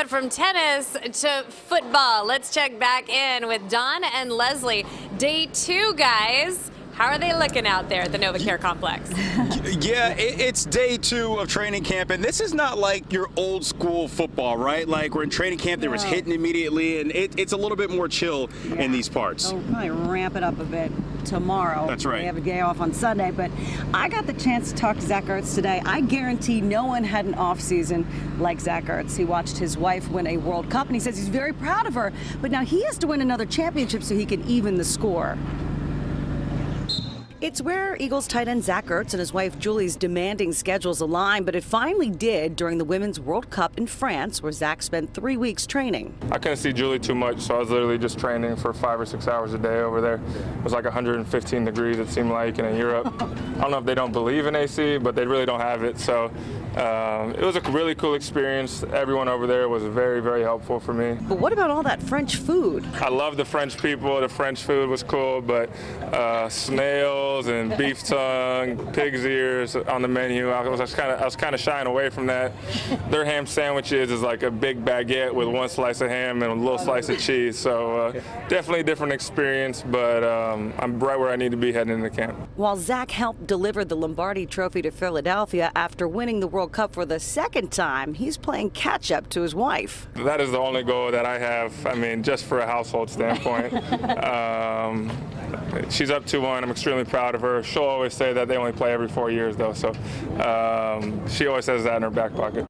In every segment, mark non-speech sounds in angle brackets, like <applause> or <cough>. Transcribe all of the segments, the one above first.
But from tennis to football, let's check back in with Don and Lesley. Day two, guys. How are they looking out there at the NovaCare complex? <laughs> yeah, it's day two of training camp, and this is not like your old school football, right? Like we're in training camp, there was hitting immediately, and it, it's a little bit more chill yeah. in these parts. They'll probably ramp it up a bit tomorrow. That's right. We have a day off on Sunday, but I got the chance to talk to Zach Ertz today. I guarantee no one had an off season like Zach Ertz. He watched his wife win a World Cup, and he says he's very proud of her, but now he has to win another championship so he can even the score. It's where Eagles tight end Zach Ertz and his wife Julie's demanding schedules align, but it finally did during the Women's World Cup in France, where Zach spent three weeks training. I couldn't see Julie too much, so I was literally just training for five or six hours a day over there. It was like 115 degrees, it seemed like, and in Europe. <laughs> I don't know if they don't believe in AC, but they really don't have it. So um, it was a really cool experience. Everyone over there was very, very helpful for me. But what about all that French food? I love the French people. The French food was cool, but uh, and beef tongue, pig's ears on the menu. I was kind of I was kind of shying away from that. Their ham sandwiches is like a big baguette with one slice of ham and a little slice of cheese. So uh, definitely a different experience, but um, I'm right where I need to be heading into camp. While Zach helped deliver the Lombardi Trophy to Philadelphia after winning the World World Cup for the second time, he's playing catch up to his wife. That is the only goal that I have. I mean, just for a household standpoint. <laughs> um, she's up 2 1. I'm extremely proud of her. She'll always say that they only play every four years, though. So um, she always has that in her back pocket.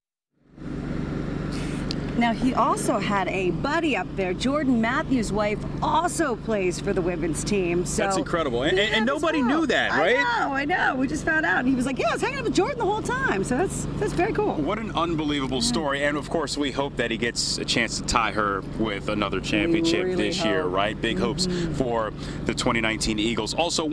Now, he also had a buddy up there. Jordan Matthews' wife also plays for the women's team. So That's incredible. And, and nobody knew that, right? I know, I know. We just found out. And he was like, yeah, I was hanging out with Jordan the whole time. So that's that's very cool. What an unbelievable story. And of course, we hope that he gets a chance to tie her with another championship really this hope. year, right? Big mm -hmm. hopes for the 2019 Eagles. Also,